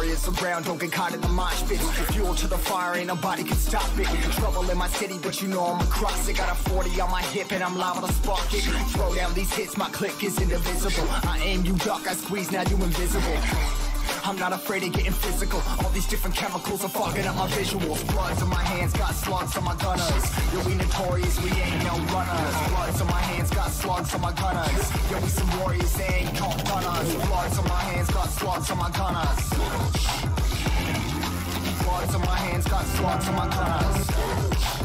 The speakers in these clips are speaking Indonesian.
Warriors around, don't get caught in the mosh pit. Fuel to the fire, ain't nobody can stop it. Trouble in my city, but you know I'm across it. Got a 40 on my hip and I'm liable to spark it. Throw down these hits, my click is indivisible. I aim, you duck, I squeeze, now you invisible. I'm not afraid of getting physical. All these different chemicals are fogging up my visuals. Bloods on my hands, got slugs on my gunners. Yo, we notorious, we ain't no runners. Bloods on my hands, got slugs on my gunners. Yo, we some warriors, they ain't called gunners. Bloods on my hands, got slugs on my gunners. Bloods on my hands, got slugs on my gunners.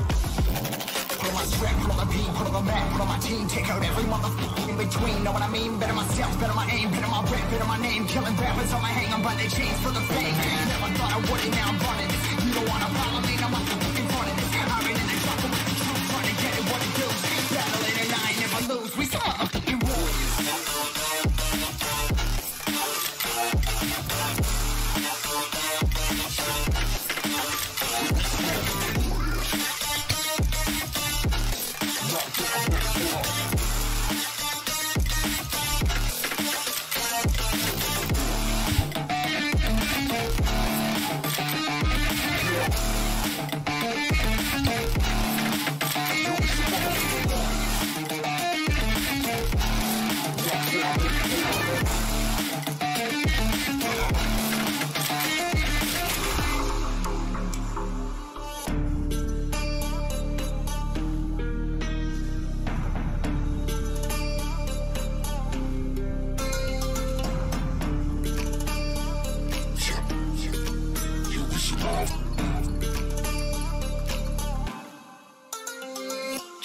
On strap, put on the beat, put on the map, put on my team, take out every motherfucker in between. Know what I mean? Better myself, better my aim, better my rap, better my name. Killing rappers on my hang on by their chains for the fame. Never thought I would it, now I'm running. You don't wanna follow me, I'm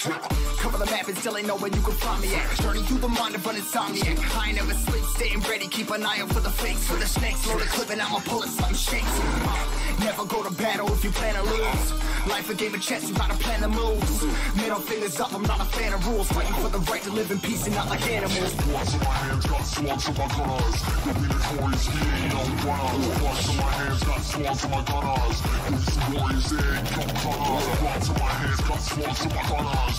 Cover the map and still ain't know where you can find me at. Journey through the mind of an insomniac. I ain't never sleep, staying ready, keep an eye out for the fakes. For the snakes, load a clip and I'ma pull it, something shakes. Never go to battle if you plan to lose. Life a game of chess, you gotta plan the moves. Middle fingers up, I'm not a fan of rules. Fighting for the right to live in peace and not like animals. Bloods in my hands, got slugs in my gunners. Yo, we notorious, we ain't no runners. Bloods in my hands, got slugs in my gunners. Yo, we some warriors, they ain't no gunners. Bloods in my hands, got slugs in my gunners.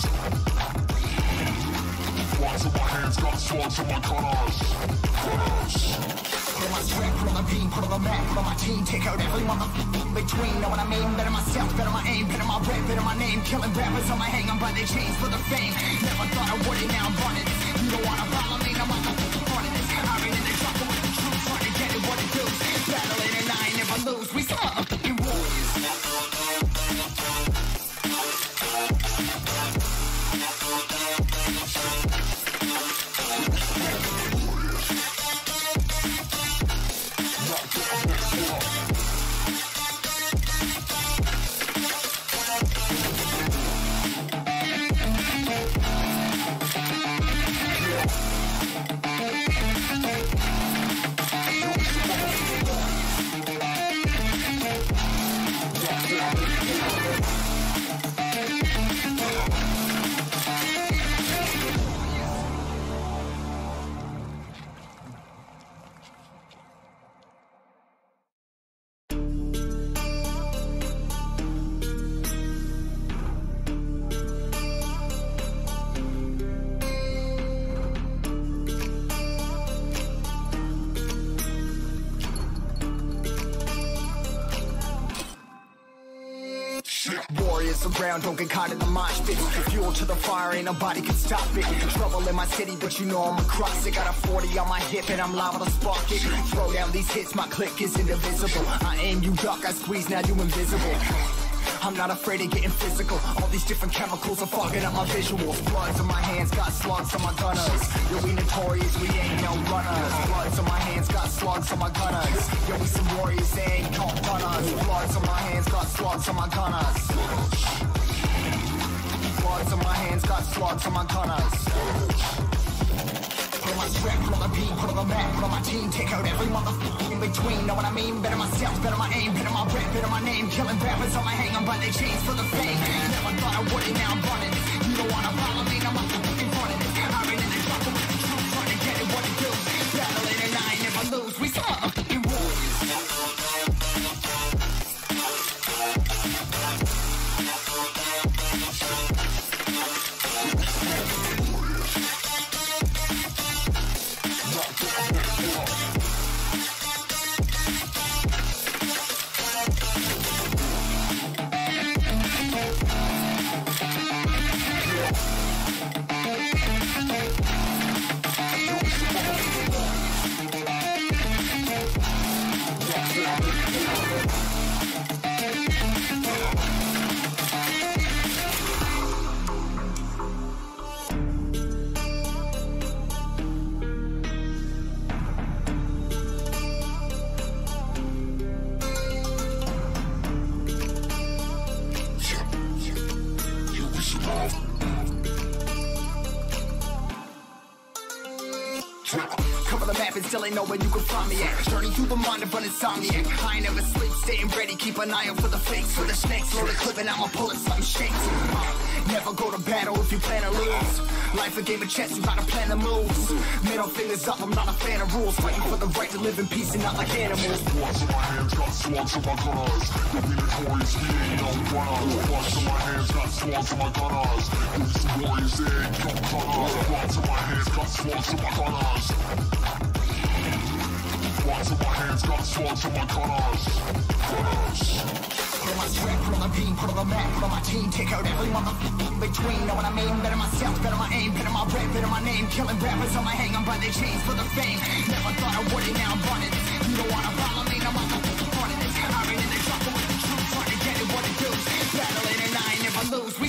Bloods in my hands, got slugs in my gunners. Gunners. Put on my strap, put on the beam, put on the map, put on my team, take out every motherfucker between. Know what I mean? Better myself, better my aim, better my rap, better my name. Killing rappers on my hang on by their chains for the fame. Never thought I would it, now I'm running. You don't wanna follow me, now I'm running this. I ran in the jungle with the truth, trying to get it what it do. Battling and I ain't never lose. We some Warriors around, don't get caught in the mosh pit. Fuel to the fire, ain't nobody can stop it. Trouble in my city, but you know I'm across it. Got a 40 on my hip and I'm liable to spark it. Throw down these hits, my click is indivisible. I aim, you duck, I squeeze, now you invisible. I'm not afraid of getting physical. All these different chemicals are fogging up my visuals. Bloods on my hands, got slugs on my gunners. Yo, we notorious, we ain't no runners. Bloods on my hands, got slugs on my gunners. Yo, we some warriors, they ain't called gunners. Bloods on my hands, got slugs on my gunners. Bloods on my hands, got slugs on my gunners. Put on put on the beat, put on the map, put on my team, take out every motherfucker in between. Know what I mean? Better myself, better my aim, better my rap, better my name. Killing rappers on my hang on by their chains for the fame. Never thought I would it, now I'm running. You don't wanna follow me, an. I never sleep, staying ready, keep an eye out for the fakes. For the snakes, load the clip and I'ma pull it, something shakes. Uh, never go to battle if you plan to lose. Life a game of chess, you gotta plan the moves. Middle fingers up, I'm not a fan of rules. Fighting for the right to live in peace and not like animals. Bloods in my hands, got slugs in my gunners. You'll be notorious, he ain't no runner. Bloods in my hands, got slugs in my gunners. These warriors, they ain't no gunners. Bloods in my hands, got slugs in my gunners. Bloods in my hands, got slugs in my gunners. Gunners. Put on my sweat, put on the beam, put on the map, put on my team, take out every motherfucker in between. Know what I mean? Better myself, better my aim, better my rep, better my name. Killing rappers on my hang, I'm by their chains for the fame. Never thought I would it, now I'm running. You don't wanna follow me, no motherfucker running. I've in the trouble with the truth, trying to get it what it do. Battling and I never lose. We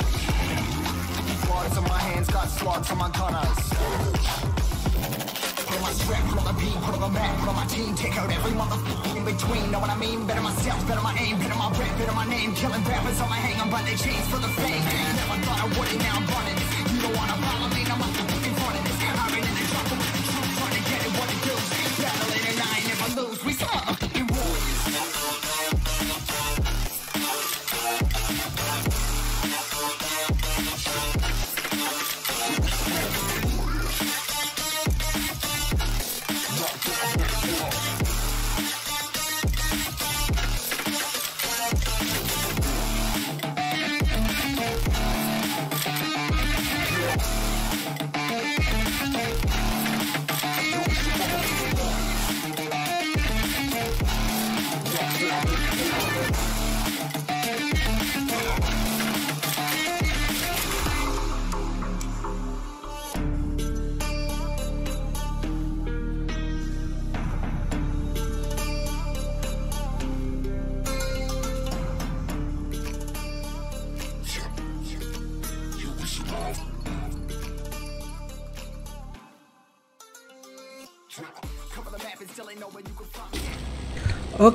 Bloods on my hands, got slugs on my gunners. Put on my strap, put on the beam, put on the map, put on my team, take out every motherfucker in between. Know what I mean? Better myself, better my aim, better my rep, better my name. Killing rappers on my hang, I'm by their chains for the fame. Never thought I would it, now I'm running. You don't wanna follow me, now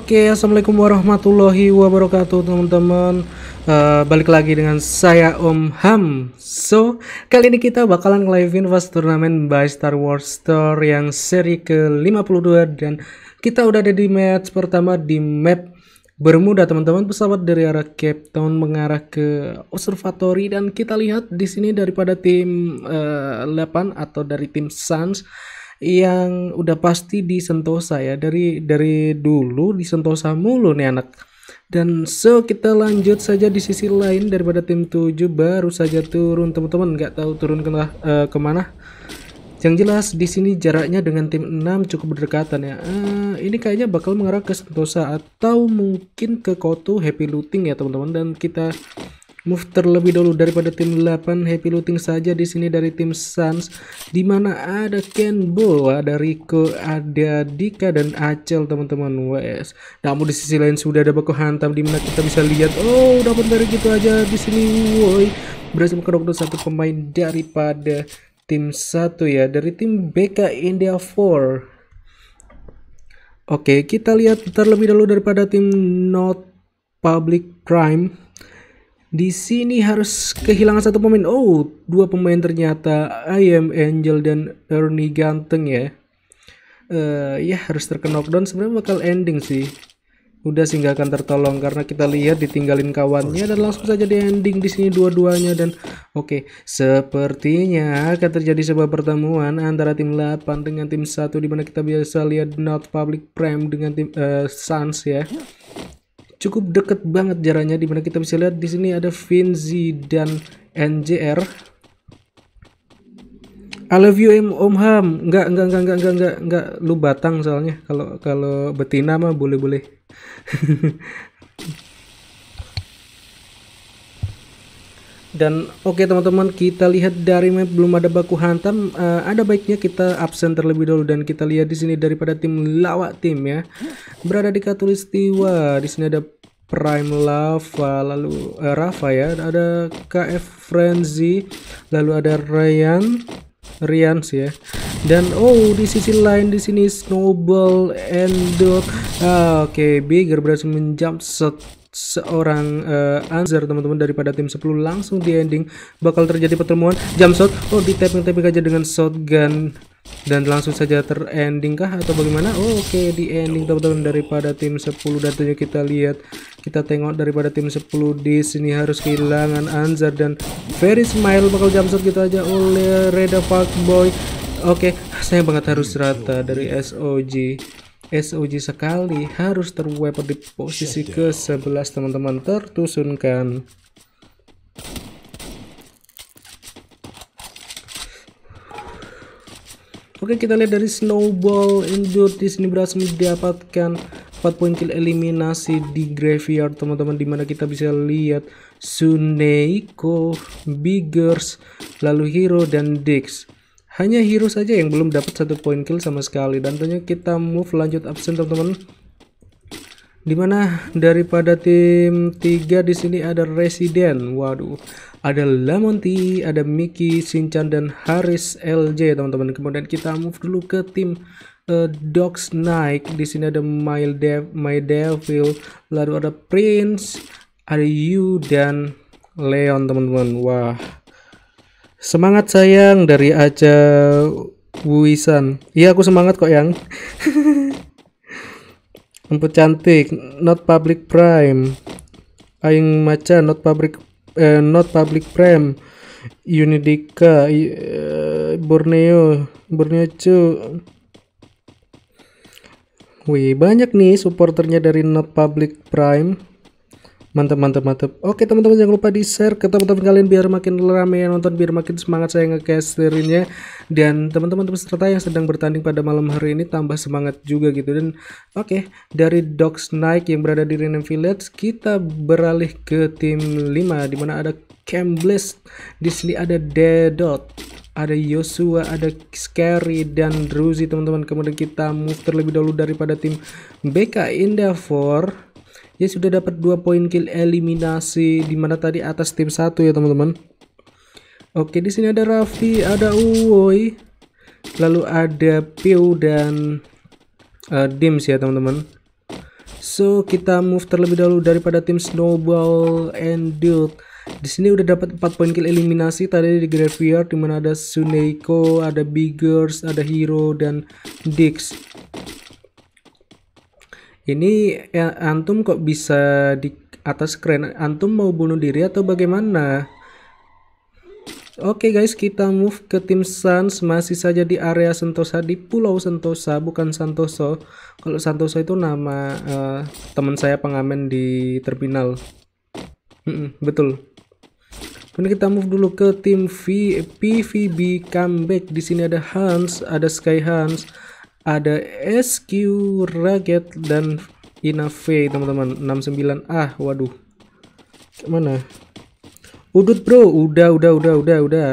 Oke, assalamualaikum warahmatullahi wabarakatuh teman-teman. Eh, balik lagi dengan saya Om Ham. So, kali ini kita bakalan fast turnamen by Star Wars Store yang seri ke-52 dan kita udah ada di match pertama di map Bermuda teman-teman pesawat dari arah Cape Town mengarah ke observatory dan kita lihat di sini daripada tim eh, 8 atau dari tim Suns yang udah pasti di Sentosa ya. Dari dari dulu di Sentosa mulu nih anak. Dan so kita lanjut saja di sisi lain daripada tim 7 baru saja turun. Teman-teman nggak tahu turun ke eh, ke mana. Yang jelas di sini jaraknya dengan tim 6 cukup berdekatan ya. Eh, ini kayaknya bakal mengarah ke Sentosa atau mungkin ke Koto Happy Looting ya teman-teman. Dan kita move terlebih dahulu daripada tim 8 happy looting saja di sini dari tim Suns di mana ada Kenbo ada Rico ada Dika dan Acel teman-teman. Wes. Namun di sisi lain sudah ada baku hantam di mana kita bisa lihat oh dapat dari gitu aja di sini. Woi. Berhasil mengenok satu pemain daripada tim satu ya dari tim BK India 4 Oke, kita lihat terlebih dahulu daripada tim Not Public Prime di sini harus kehilangan satu pemain. Oh, dua pemain ternyata. I am Angel dan Ernie ganteng ya. Uh, ya harus terkena knockdown sebenarnya bakal ending sih. Udah sih akan tertolong karena kita lihat ditinggalin kawannya dan langsung saja di ending di sini dua-duanya dan oke okay, sepertinya akan terjadi sebuah pertemuan antara tim 8 dengan tim 1 di mana kita biasa lihat Not Public Prime dengan tim uh, Suns ya cukup deket banget jaraknya di mana kita bisa lihat di sini ada Vinzi dan NJR I love you Om Ham. Enggak enggak enggak enggak enggak enggak, enggak. lu batang soalnya. Kalau kalau betina mah boleh dan oke okay, teman-teman kita lihat dari map belum ada baku hantam. Uh, ada baiknya kita absen terlebih dahulu dan kita lihat di sini daripada tim lawak tim ya. Berada di katulistiwa. Di sini ada Prime Lava lalu uh, Rafa ya. Ada KF Frenzy lalu ada Ryan sih ya. Dan oh di sisi lain di sini Snowball Endok ah, oke okay, Bigger berhasil menjump shot seorang uh, Anzer teman-teman daripada tim 10 langsung di ending bakal terjadi pertemuan. Jump shot. Oh di tapping tapping aja dengan shotgun. Dan langsung saja terending kah atau bagaimana? Oh, oke okay, di ending teman-teman daripada tim 10 dan tentunya kita lihat kita tengok daripada tim 10 di sini harus kehilangan Anzar dan Very Smile bakal jump shot gitu aja oleh Reda Boy oke okay, saya banget harus rata dari SOG SOG sekali harus terwiper di posisi ke-11 teman-teman. Tertusunkan. Oke kita lihat dari Snowball Endure. Di sini berhasil mendapatkan 4 poin kill eliminasi di graveyard teman-teman di mana kita bisa lihat Suneiko, Biggers, lalu Hero dan Dix hanya hero saja yang belum dapat satu poin kill sama sekali. Dan tentunya kita move lanjut absen teman-teman. Di mana daripada tim 3 di sini ada Resident. Waduh ada Lamonti ada Mickey Sinchan dan Haris LJ teman-teman. Kemudian kita move dulu ke tim uh, Dogs Nike di sini ada My Dev My Devil lalu ada Prince ada You dan Leon teman-teman. Wah Semangat sayang dari Aca Wisan. Iya aku semangat kok yang. Emput cantik, not public prime. Aing maca not public eh, not public prime. Unidika eh, Borneo Borneo cu. Wih, banyak nih supporternya dari not public prime mantap mantap mantap oke teman-teman jangan lupa di share ke teman-teman kalian biar makin ramai yang nonton biar makin semangat saya ngecasterinnya dan teman-teman peserta yang sedang bertanding pada malam hari ini tambah semangat juga gitu. Dan oke okay, dari Dogs Night yang berada di Renem Village kita beralih ke tim 5 di mana ada Cambless di sini ada Dedot ada Yosua, ada Scary dan Druzy teman-teman. Kemudian kita move terlebih dahulu daripada tim BK Endeavor ya sudah dapat dua poin kill eliminasi di mana tadi atas tim satu ya teman-teman. Oke di sini ada Raffi ada Uwoy lalu ada Piu dan uh, Dims ya teman-teman. So kita move terlebih dahulu daripada tim Snowball and Dude di sini udah dapat 4 poin kill eliminasi tadi di graveyard di mana ada Suneiko, ada Biggers, ada Hero dan Dix ini ya, antum kok bisa di atas keren antum mau bunuh diri atau bagaimana Oke okay guys, kita move ke tim Suns masih saja di area Sentosa di Pulau Sentosa, bukan Santoso. Kalau Santoso itu nama uh, teman saya pengamen di terminal. Betul. Kemudian kita move dulu ke tim v, PVB comeback. Di sini ada Hans, ada Sky Hans, ada SQ Raget dan Inave teman-teman 69 ah waduh mana Udut bro, udah, udah, udah, udah, udah.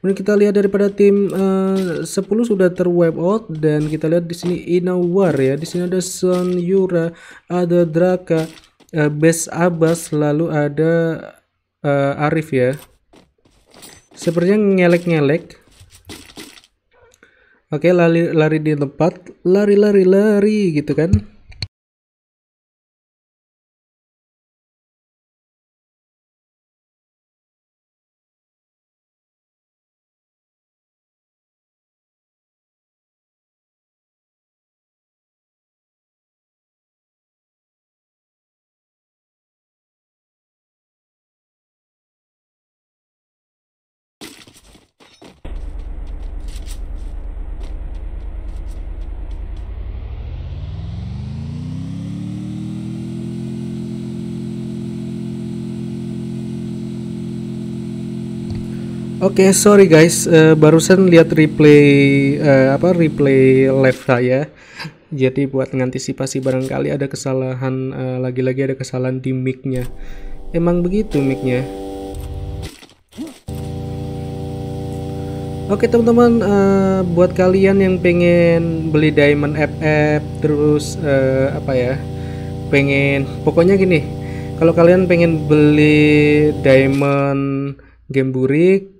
Kemudian kita lihat daripada tim uh, 10 sudah terwipe out dan kita lihat di sini Inawar ya. Di sini ada Son Yura, ada Draka, uh, Bes Abbas, lalu ada uh, Arif ya. Sepertinya ngelek-ngelek. Oke, lari lari di tempat, lari lari lari gitu kan. Oke, okay, sorry guys, uh, barusan lihat replay uh, apa replay live saya. Jadi buat mengantisipasi barangkali ada kesalahan lagi lagi-lagi ada kesalahan di mic-nya. Emang begitu mic-nya. Oke okay, teman-teman, uh, buat kalian yang pengen beli diamond FF terus uh, apa ya, pengen pokoknya gini, kalau kalian pengen beli diamond game burik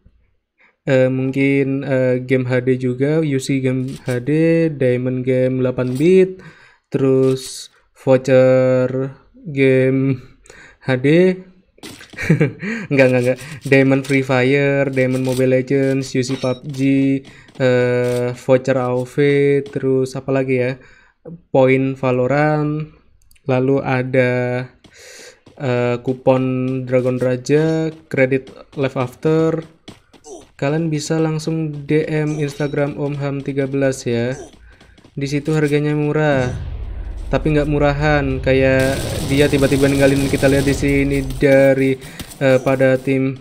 uh, mungkin uh, game HD juga UC game HD Diamond game 8 bit terus voucher game HD enggak enggak enggak Diamond Free Fire Diamond Mobile Legends UC PUBG uh, voucher AOV terus apa lagi ya? Point Valorant lalu ada uh, kupon Dragon Raja kredit Live After kalian bisa langsung DM Instagram Om Ham 13 ya. Di situ harganya murah tapi nggak murahan. Kayak dia tiba-tiba ninggalin kita lihat di sini dari uh, pada tim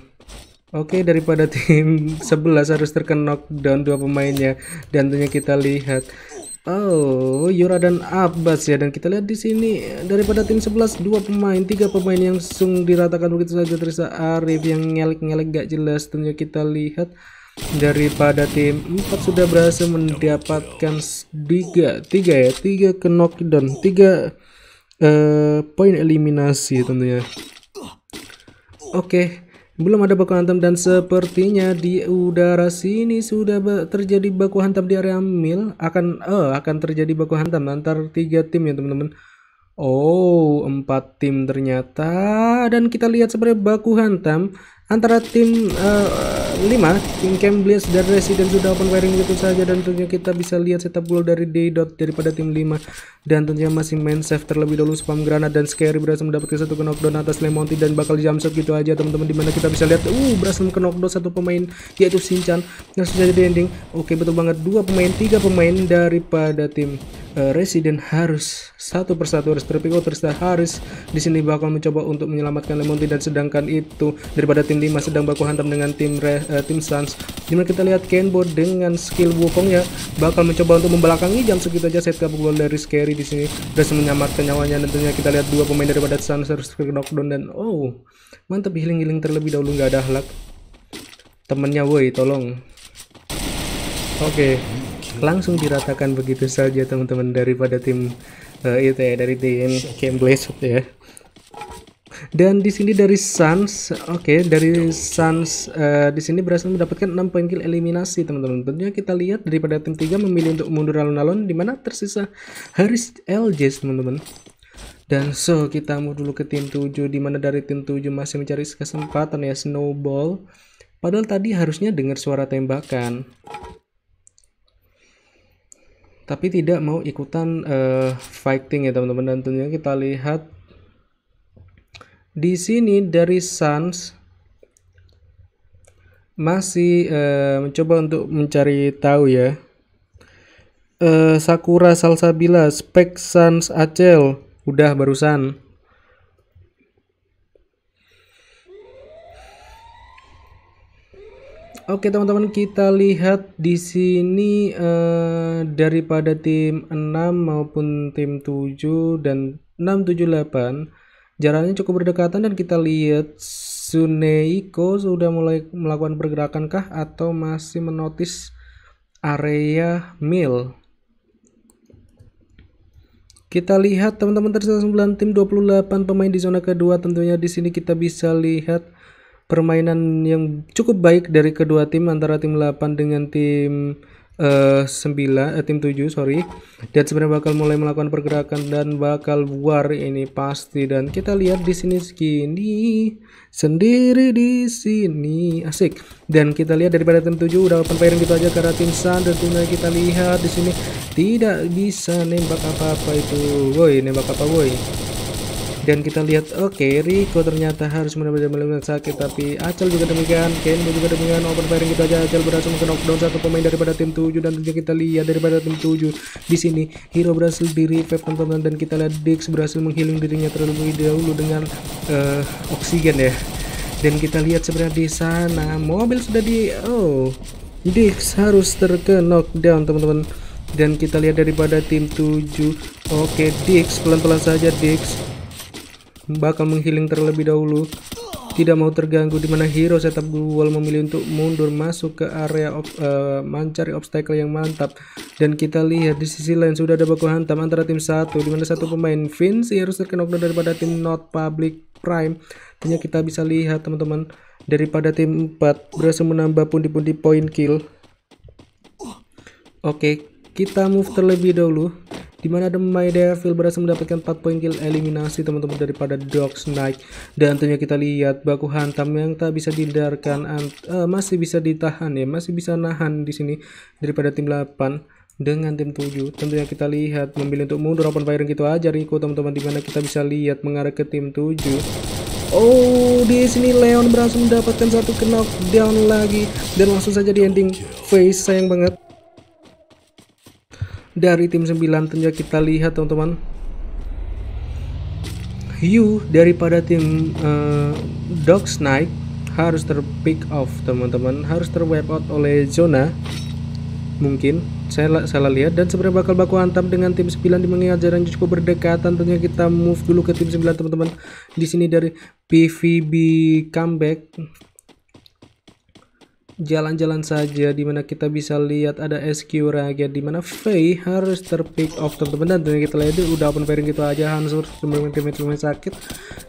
Oke daripada tim 11 harus terkena knockdown dua pemainnya. Dan tentunya kita lihat Oh, Yura dan Abbas ya. Dan kita lihat di sini daripada tim 11 dua pemain, tiga pemain yang langsung diratakan begitu saja Trisa Arif yang ngelek-ngelek gak jelas. Tentunya kita lihat daripada tim 4 sudah berhasil mendapatkan tiga tiga ya tiga ke knockdown tiga uh, poin eliminasi tentunya. Oke okay belum ada baku hantam dan sepertinya di udara sini sudah terjadi baku hantam di area mil. Akan eh akan terjadi baku hantam antar tiga tim ya teman-teman. Oh empat tim ternyata. Dan kita lihat sebenarnya baku hantam antara tim uh, 5 tim Cambridge dan Resident sudah open firing gitu saja dan tentunya kita bisa lihat setup goal dari D dot daripada tim 5 dan tentunya masih main save terlebih dahulu spam granat dan scary berhasil mendapatkan satu knockdown atas Lemonti dan bakal jam shot gitu aja teman-teman di mana kita bisa lihat uh berhasil knockdown satu pemain yaitu Shinchan yang sudah jadi ending. Oke betul banget. Dua pemain tiga pemain daripada tim uh, Resident harus satu persatu harus terpikir terus harus di sini bakal mencoba untuk menyelamatkan Lemonti dan sedangkan itu daripada tim tim 5 sedang baku hantam dengan tim Re, uh, tim Suns. Di mana kita lihat Kenbo dengan skill Wukongnya bakal mencoba untuk membelakangi jam segitu aja set gol dari Scary di sini. Berhasil menyelamatkan nyawanya tentunya. Kita lihat dua pemain daripada Suns harus knockdown dan oh mantap healing-healing terlebih dahulu nggak ada halak temennya woi tolong. Oke okay. langsung diratakan begitu saja teman-teman daripada tim uh, itu ya dari tim Game ya dan di sini dari Suns, oke, okay, dari Suns uh, di sini berhasil mendapatkan 6 poin kill eliminasi, teman-teman. Tentunya kita lihat daripada tim 3 memilih untuk mundur alun-alun di mana tersisa Haris LJ, teman-teman. Dan so kita mau dulu ke tim 7 di mana dari tim 7 masih mencari kesempatan ya snowball. Padahal tadi harusnya dengar suara tembakan. Tapi tidak mau ikutan uh, fighting ya teman-teman dan tentunya kita lihat di sini dari Sans masih uh, mencoba untuk mencari tahu ya. Uh, Sakura Salsabila, Spek Sans Acel, udah barusan. Oke teman-teman kita lihat di sini uh, daripada tim 6 maupun tim 7 dan 678 jaraknya cukup berdekatan dan kita lihat Suneiko sudah mulai melakukan pergerakan kah atau masih menotis area mill? Kita lihat teman-teman tersisa 9 tim 28 pemain di zona kedua tentunya di sini kita bisa lihat permainan yang cukup baik dari kedua tim antara tim 8 dengan tim uh, 9 eh, tim 7 sorry. Dan sebenarnya bakal mulai melakukan pergerakan dan bakal war ini pasti. Dan kita lihat di sini segini sendiri di sini. Asik. Dan kita lihat daripada tim 7 udah open firing gitu aja karena tim Sun. Dan tim kita lihat di sini tidak bisa nembak apa-apa itu. Woi nembak apa woi dan kita lihat oke okay, Rico ternyata harus benar-benar sakit tapi Acel juga demikian Kenbo juga demikian open firing kita aja Acel berhasil knockdown satu pemain daripada tim 7 dan tentunya kita lihat daripada tim 7 di sini Hero berhasil di revive teman-teman dan kita lihat Dix berhasil menghealing dirinya terlebih dahulu dengan uh, oksigen ya. Dan kita lihat sebenarnya di sana mobil sudah di oh Dix harus terkena knockdown teman-teman. Dan kita lihat daripada tim 7 oke okay, Dix pelan-pelan saja Dix bakal menghiling terlebih dahulu. Tidak mau terganggu di mana hero setup duel memilih untuk mundur masuk ke area of, uh, mencari obstacle yang mantap. Dan kita lihat di sisi lain sudah ada baku hantam antara tim satu di mana satu pemain Vince harus terkena daripada tim not public prime. Hanya kita bisa lihat teman-teman daripada tim 4 berhasil menambah pundi-pundi point kill. Oke kita move terlebih dahulu di mana The My Devil berhasil mendapatkan 4 poin kill eliminasi teman-teman daripada Dog Snake dan tentunya kita lihat baku hantam yang tak bisa dihindarkan uh, masih bisa ditahan ya masih bisa nahan di sini daripada tim 8 dengan tim 7 tentunya kita lihat memilih untuk mundur open firing gitu aja Rico teman-teman di mana kita bisa lihat mengarah ke tim 7 Oh, di sini Leon berhasil mendapatkan satu knockdown lagi. Dan langsung saja di ending face sayang banget dari tim 9 tentunya kita lihat teman-teman. Yu daripada tim uh, Dog Snake harus terpick off teman-teman. Harus terwipe out oleh zona. Mungkin. Saya salah lihat. Dan sebenarnya bakal baku hantam dengan tim 9 di mengingat jaraknya cukup berdekatan. Tentunya kita move dulu ke tim 9 teman-teman. Di sini dari PVB comeback jalan-jalan saja di mana kita bisa lihat ada SQ Raga di mana Faye harus terpick off. Teman-teman dan kita lihat udah open pairing gitu aja Hansur teman-teman lumayan sakit.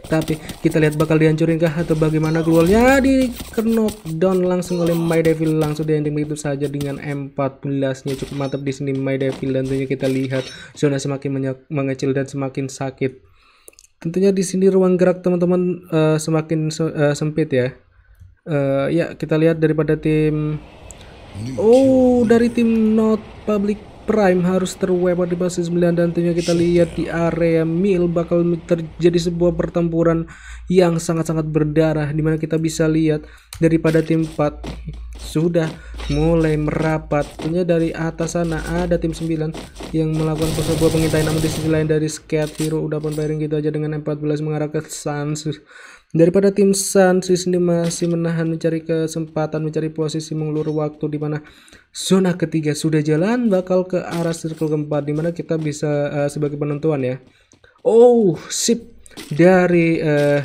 Tapi kita lihat bakal dihancurin kah atau bagaimana keluarnya? Di knockdown langsung oleh My Devil. Langsung di ending begitu saja dengan M14 nya cukup mantap di sini My Devil. Dan tentunya kita lihat zona semakin mengecil dan semakin sakit. Tentunya di sini ruang gerak teman-teman uh, semakin uh, sempit ya uh, ya kita lihat daripada tim oh dari tim not public prime harus terwebot di basis 9 dan tentunya kita lihat di area mil bakal terjadi sebuah pertempuran yang sangat-sangat berdarah di mana kita bisa lihat daripada tim 4 sudah mulai merapat. Punya dari atas sana ada tim 9 yang melakukan sebuah pengintaian namun di sisi lain dari skate hero udah pun firing gitu aja dengan 14 mengarah ke Sans Daripada tim Sun, sini masih menahan mencari kesempatan mencari posisi mengelur waktu di mana zona ketiga sudah jalan bakal ke arah circle keempat di mana kita bisa uh, sebagai penentuan ya. Oh, sip. Dari uh,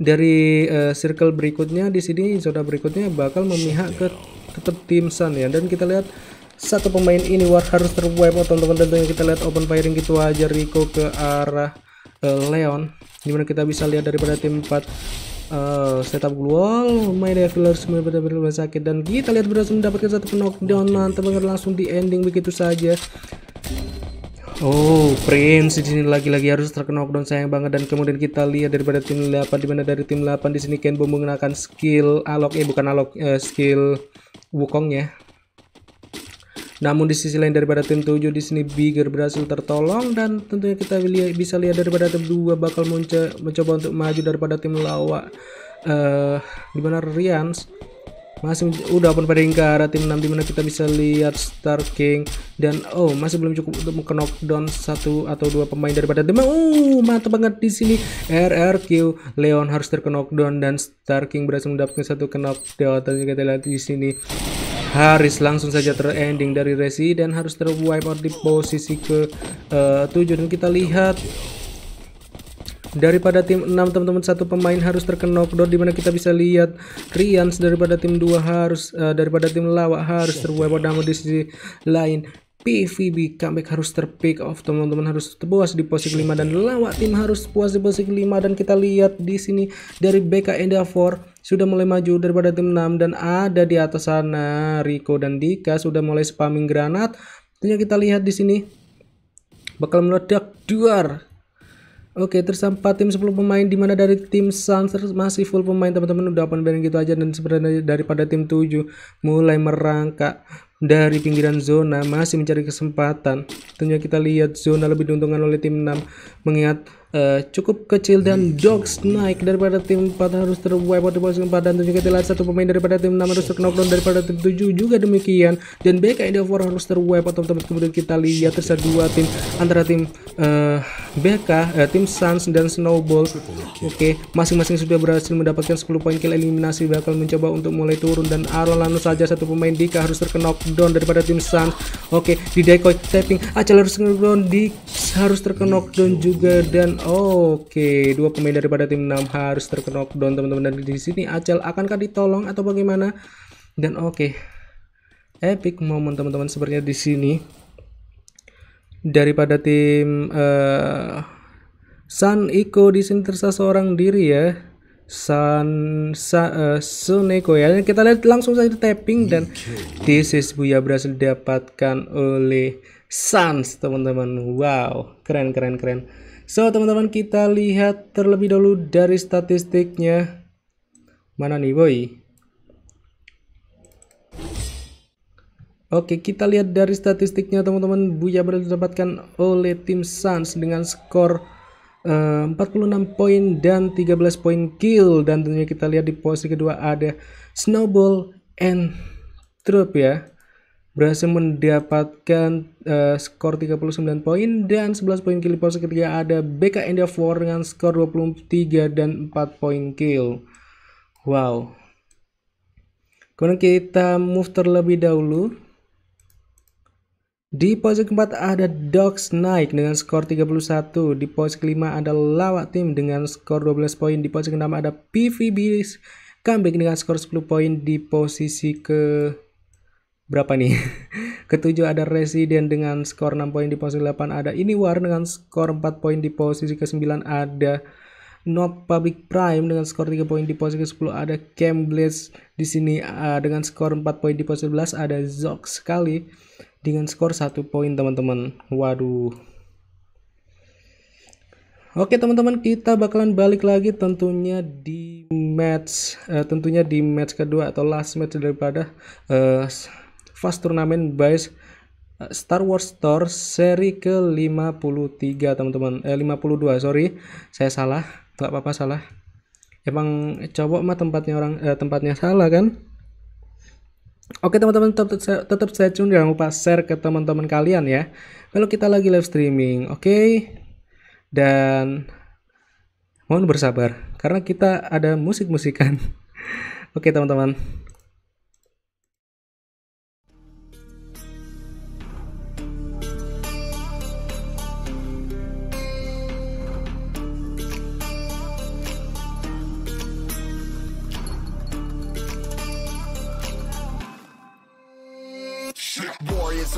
dari uh, circle berikutnya di sini zona berikutnya bakal memihak ke tetap tim Sun ya. Dan kita lihat satu pemain ini war harus terwipe out teman-teman. Dan kita lihat open firing gitu aja Rico ke arah uh, Leon di mana kita bisa lihat daripada tim 4 uh, eh, setup global my devilers benar-benar sakit. Dan kita lihat berhasil mendapatkan satu knockdown mantap banget langsung di ending begitu saja. Oh, Prince di sini lagi-lagi harus terkena knockdown sayang banget. Dan kemudian kita lihat daripada tim 8 di mana dari tim 8 di sini Kenbo menggunakan skill alok eh bukan alok uh, skill Wukong ya namun di sisi lain daripada tim 7 di sini Bigger berhasil tertolong dan tentunya kita bisa lihat daripada tim 2 bakal mencoba untuk maju daripada tim lawa uh, di mana Rians masih udah open pada arah tim 6 di mana kita bisa lihat Star King dan oh masih belum cukup untuk knockdown satu atau dua pemain daripada tim. Oh mantap banget di sini. RRQ Leon harus terkena knockdown dan Star King berhasil mendapatkan satu knockdown. Dan kita lihat di sini Haris langsung saja terending dari Resi dan harus terwipe out di posisi ke uh, 7 dan kita lihat daripada tim 6 teman-teman satu pemain harus terkena knockdown di mana kita bisa lihat Rians daripada tim 2 harus uh, daripada tim lawak harus terbuat namun di sisi lain PVB comeback harus terpick off teman-teman harus puas di posisi 5 dan lawak tim harus puas di posisi 5 dan kita lihat di sini dari BK Enda 4 sudah mulai maju daripada tim 6 dan ada di atas sana. Rico dan Dika sudah mulai spamming granat. Tentunya kita lihat di sini. Bakal meledak duar. Oke, tersampai tim 10 pemain di mana dari tim Suns masih full pemain. Teman-teman udah open banding gitu aja dan sebenarnya daripada tim 7 mulai merangkak dari pinggiran zona masih mencari kesempatan. Tentunya kita lihat zona lebih diuntungkan oleh tim 6 mengingat uh, cukup kecil dan Dogs naik daripada tim 4 harus terwipe di posisi 4 dan kita lihat satu pemain daripada tim 6 harus terknockdown daripada tim 7 juga demikian dan BK Endeavor harus terwipe atau teman kemudian kita lihat tersisa dua tim antara tim uh, eh, BK uh, eh, tim Suns dan Snowball. Oke okay, masing-masing sudah berhasil mendapatkan 10 poin kill eliminasi. Bakal mencoba untuk mulai turun. Dan Aaron lalu saja satu pemain Dika harus terknockdown daripada tim Suns. Oke okay, di decoy tapping. Acel harus terknockdown di harus terknockdown juga. Dan Oke, dua pemain daripada tim 6 harus terkena knockdown teman-teman dan di sini Acel akankah ditolong atau bagaimana? Dan oke. Epic moment teman-teman sepertinya di sini daripada tim uh, San Iko di sini tersisa seorang diri ya. San Sa, uh, Sun Iko ya. Kita lihat langsung saja tapping dan this is Buya berhasil didapatkan oleh Sans teman-teman. Wow, keren keren keren. So teman-teman kita lihat terlebih dahulu dari statistiknya. Mana nih boy? Oke kita lihat dari statistiknya teman-teman Buya berhasil didapatkan oleh tim Suns dengan skor uh, eh, 46 poin dan 13 poin kill dan tentunya kita lihat di posisi kedua ada Snowball and Troop ya berhasil mendapatkan uh, skor 39 poin dan 11 poin kill di posisi ketiga ada BK India 4 dengan skor 23 dan 4 poin kill. Wow. Kemudian kita move terlebih dahulu. Di posisi keempat ada Dogs naik dengan skor 31. Di posisi kelima ada Lawak Tim dengan skor 12 poin. Di posisi keenam ada PVB comeback dengan skor 10 poin. Di posisi ke berapa nih? Ketujuh ada Resident dengan skor 6 poin di posisi 8 ada ini War dengan skor 4 poin di posisi ke-9 ada Not Public Prime dengan skor 3 poin di posisi ke-10 ada Cambless di sini uh, dengan skor 4 poin di posisi 11 ada Zox sekali dengan skor 1 poin teman-teman. Waduh. Oke teman-teman kita bakalan balik lagi tentunya di match uh, tentunya di match kedua atau last match daripada uh, Fast Turnamen by uh, Star Wars Store seri ke-53 teman-teman. Eh 52 sorry. Saya salah. Nggak apa-apa salah. Emang coba mah tempatnya orang eh, tempatnya salah kan? Oke teman-teman tetap, tetap saya tune. Jangan lupa share ke teman-teman kalian ya. Kalau kita lagi live streaming oke? Okay? dan mohon bersabar karena kita ada musik-musikan. Oke teman-teman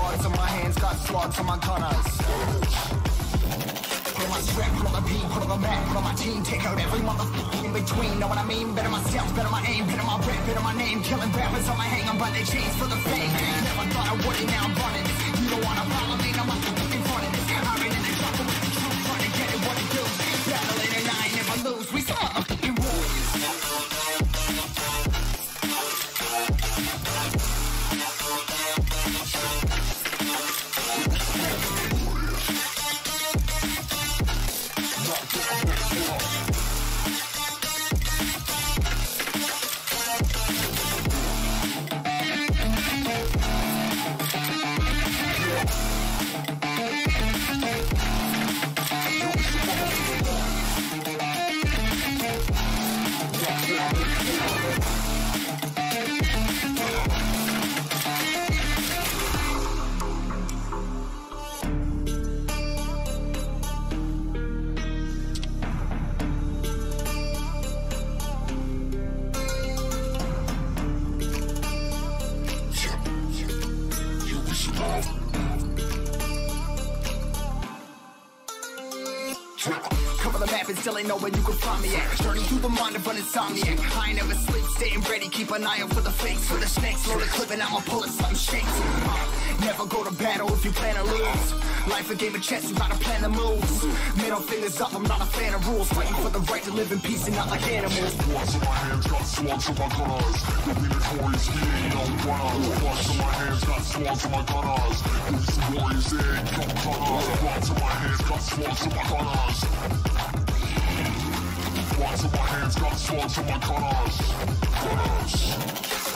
Bloods on my hands, got slugs on my gunners. Put on my strap, put on the beat, put on the map, put on my team, take out every motherfucker in between. Know what I mean? Better myself, better my aim, better my rap, better my name. Killing rappers on my hang, I'm by their chains for the fame. Never thought I would now I'm running. You don't wanna follow me, moves. Middle fingers up, I'm not a fan of rules. Fighting for the right to live in peace and not like animals. Bloods in my hands, got swords in my gunners. The we notorious, we ain't no runners. In my hands, got swords in my gunners. We some warriors, they ain't no gunners. In my hands, got swords in my gunners. Bloods in my hands, got swords in my.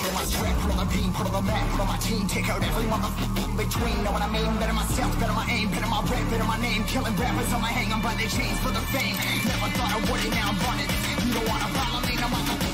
Put on my sweat, put the beam, put on the map, put on my team, take out every motherfucker in between. Know what I mean? Better myself, better my aim, better my rep, better my name. Killing rappers on my hang, I'm by their chains for the fame. Never thought I would it, now I'm running. You don't wanna follow me, now I'm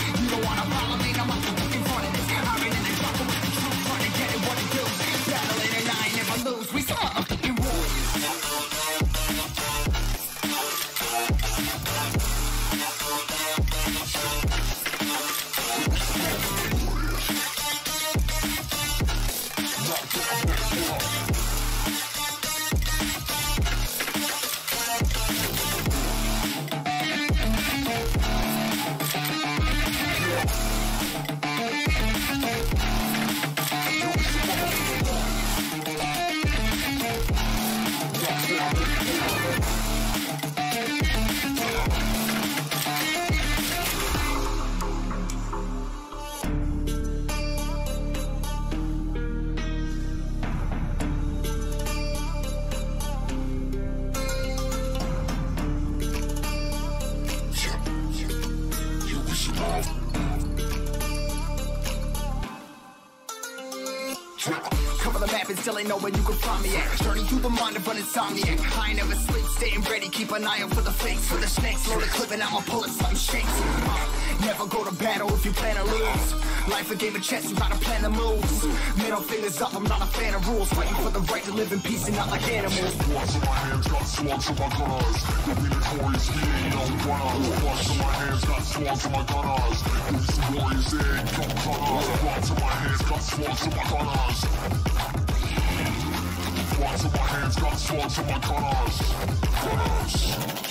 Chess, you gotta plan the moves. Middle fingers up, I'm not a fan of rules. Fighting for the right to live in peace and not like animals. Bloods in my hands, got swords in my gunners. The Venus warriors here, no runners. Bloods in my hands, got swords in my gunners. These warriors here, no gunners. Bloods in my hands, got swords in my in my hands, got in my gunners. Gunners.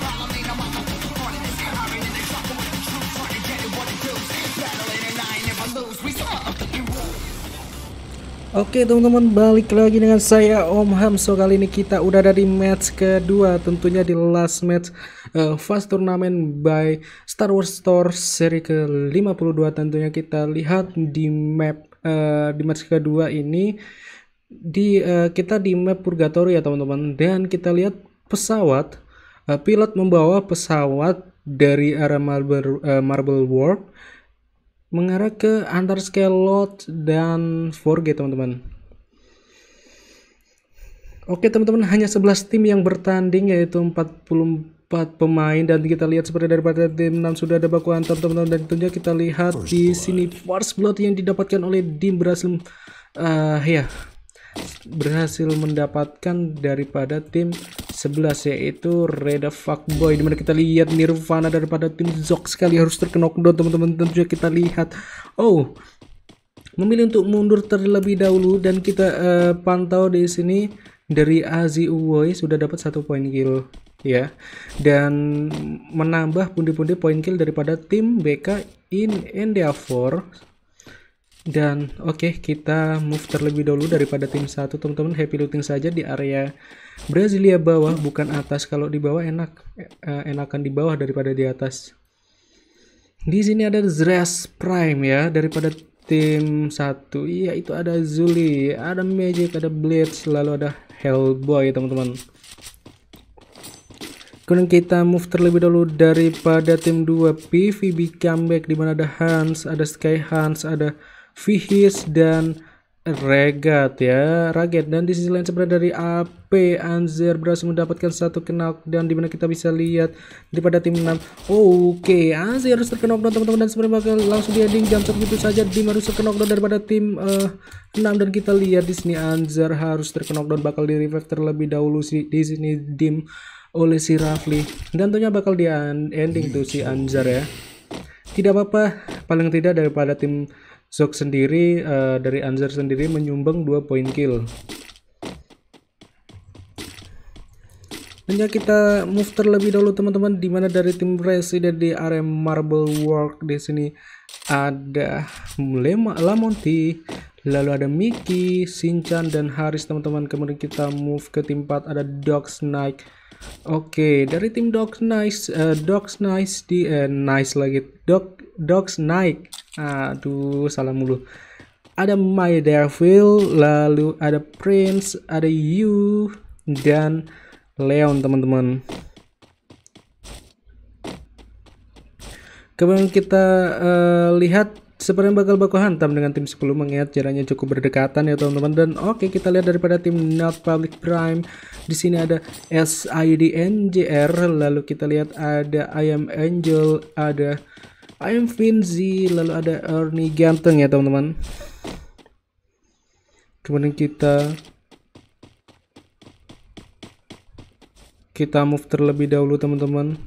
Oke teman-teman balik lagi dengan saya Om Ham So kali ini kita udah ada di match kedua Tentunya di last match uh, Fast Tournament by Star Wars Store seri ke-52 Tentunya kita lihat di map uh, di match kedua ini di uh, Kita di map Purgatory ya teman-teman. Dan kita lihat pesawat uh, Pilot membawa pesawat dari arah Marble, uh, Marble World mengarah ke antar scale lot dan 4G teman-teman. Oke teman-teman hanya 11 tim yang bertanding yaitu 44 pemain. Dan kita lihat seperti daripada tim 6 sudah ada baku hantam teman-teman. Dan tentunya kita lihat di sini first blood yang didapatkan oleh tim berhasil uh, ya berhasil mendapatkan daripada tim 11 yaitu Reda Fuckboy di mana kita lihat Nirvana daripada tim Zok sekali harus terkena knockdown teman-teman. Tentunya kita lihat. Oh memilih untuk mundur terlebih dahulu dan kita uh, pantau di sini dari Azi Uwoy sudah dapat satu poin kill ya. Dan menambah pundi-pundi poin kill daripada tim BK in Endeavor dan oke okay, kita move terlebih dahulu daripada tim satu. Teman-teman happy looting saja di area Brasilia bawah bukan atas. Kalau di bawah enak eh, enakan di bawah daripada di atas. Di sini ada Zres Prime ya daripada tim satu. Iya itu ada Zuli ada Magic ada Blitz lalu ada Hellboy teman-teman. Kemudian kita move terlebih dahulu daripada tim 2 PVB comeback di mana ada Hans ada Sky Hans ada Vihis dan Regat ya. Raget. Dan di sisi lain sebenarnya dari AP Anzer berhasil mendapatkan satu knock dan di mana kita bisa lihat daripada tim 6 oh, oke okay. Anzer harus terkena knockdown teman-teman dan sebenarnya bakal langsung di ending jam begitu saja. Dim harus terkena knockdown daripada tim uh, 6 dan kita lihat di sini Anzer harus terkena knockdown bakal di revive terlebih dahulu sih di sini Dim oleh si Rafli. Dan tentunya bakal di ending tuh si Anzer ya. Tidak apa-apa paling tidak daripada tim Zok sendiri uh, dari Anzar sendiri menyumbang 2 poin kill. Dan ya kita move terlebih dahulu teman-teman di mana dari tim Resident di area Marble Work di sini ada Lema Lamonti, lalu ada Miki, Sinchan dan Haris teman-teman. Kemudian kita move ke tim 4 ada Dogs Knight. Oke, dari tim Dogs Nice, uh, Dogs Nice di eh, Nice lagi. Dog Dogs Night aduh salah mulu. Ada My Devil lalu ada Prince ada You dan Leon teman-teman. Kemudian kita uh, lihat seperti bakal baku hantam dengan tim 10 mengingat jaraknya cukup berdekatan ya teman-teman. Dan oke okay, kita lihat daripada tim Not Public Prime. Di sini ada SIDNJR lalu kita lihat ada I Am Angel ada I am Finzi lalu ada Ernie ganteng ya teman-teman. Kemudian kita kita move terlebih dahulu teman-teman.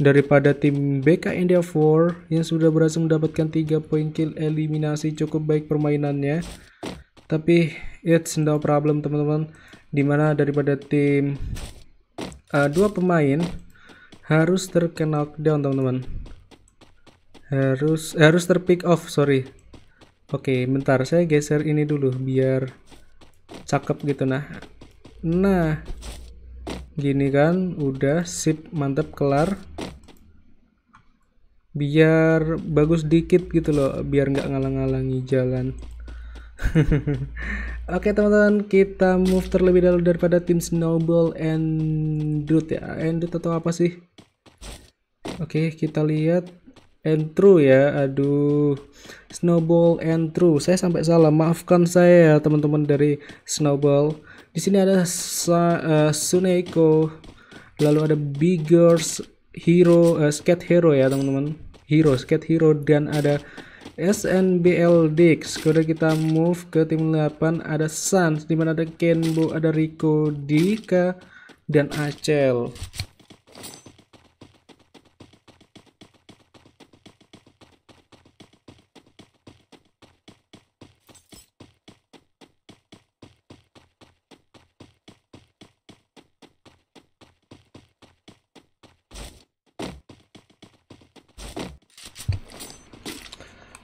Daripada tim BK India 4 yang sudah berhasil mendapatkan 3 poin kill eliminasi cukup baik permainannya. Tapi it's no problem teman-teman. Di mana daripada tim uh, dua pemain harus terkena knockdown teman-teman harus harus terpick off sorry. Oke bentar saya geser ini dulu biar cakep gitu nah. Nah gini kan udah sip mantap kelar. Biar bagus dikit gitu loh biar nggak ngalang-ngalangi jalan. Oke teman-teman kita move terlebih dahulu daripada tim Snowball and Dude ya. And atau apa sih? Oke kita lihat and true ya. Aduh snowball and true. Saya sampai salah maafkan saya teman-teman dari snowball. Di sini ada Sa uh, Suneko. Lalu ada Biggers Hero uh, Skate Hero ya teman-teman. Hero Skate Hero. Dan ada SNBL Dix kemudian kita move ke tim 8 ada Sans di mana ada Kenbo ada Rico Dika dan Acel